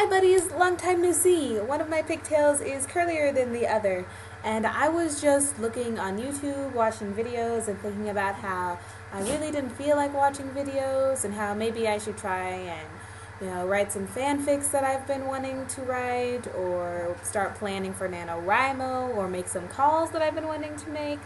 Hi buddies, long time no see. One of my pigtails is curlier than the other. And I was just looking on YouTube, watching videos, and thinking about how I really didn't feel like watching videos, and how maybe I should try and, you know, write some fanfics that I've been wanting to write, or start planning for NaNoWriMo, or make some calls that I've been wanting to make.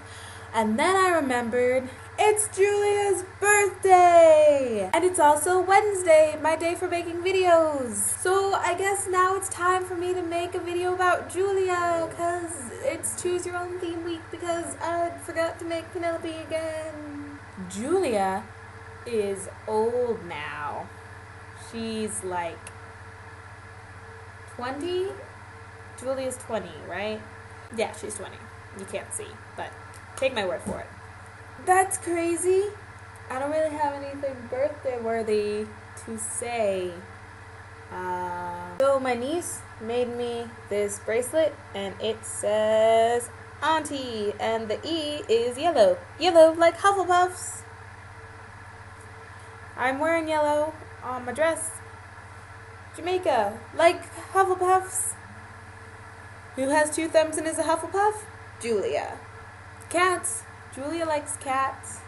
And then I remembered it's Julia's birthday! And it's also Wednesday, my day for making videos. So I guess now it's time for me to make a video about Julia, because it's choose your own theme week because I forgot to make Penelope again. Julia is old now. She's like 20? Julia's 20, right? Yeah, she's 20. You can't see, but take my word for it. That's crazy. I don't really have anything birthday worthy to say. Uh, so my niece made me this bracelet and it says Auntie and the E is yellow. Yellow like Hufflepuffs. I'm wearing yellow on my dress. Jamaica, like Hufflepuffs. Who has two thumbs and is a Hufflepuff? Julia. Cats. Julia likes cats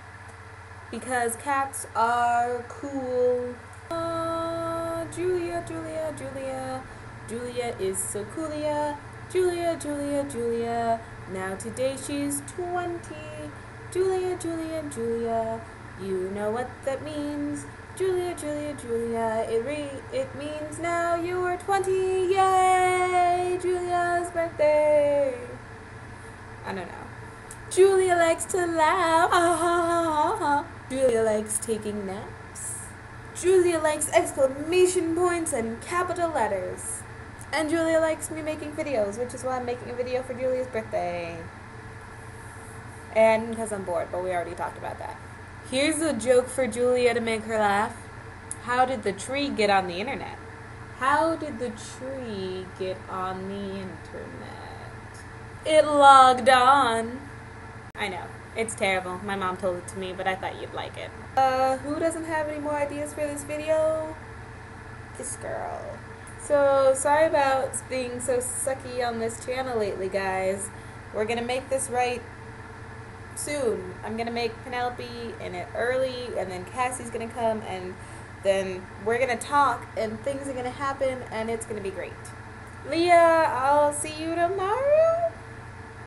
because cats are cool. Uh, Julia, Julia, Julia. Julia is so coolia. Julia, Julia, Julia. Now today she's 20. Julia, Julia, Julia. You know what that means. Julia, Julia, Julia. It re- it means now you are 20. Yay! Julia's birthday. I don't know. Julia likes to laugh. Ah. Julia likes taking naps. Julia likes exclamation points and capital letters. And Julia likes me making videos, which is why I'm making a video for Julia's birthday. And because I'm bored, but we already talked about that. Here's a joke for Julia to make her laugh. How did the tree get on the internet? How did the tree get on the internet? It logged on. I know. It's terrible. My mom told it to me, but I thought you'd like it. Uh, who doesn't have any more ideas for this video? This girl. So, sorry about being so sucky on this channel lately, guys. We're gonna make this right soon. I'm gonna make Penelope in it early, and then Cassie's gonna come, and then we're gonna talk, and things are gonna happen, and it's gonna be great. Leah, I'll see you tomorrow.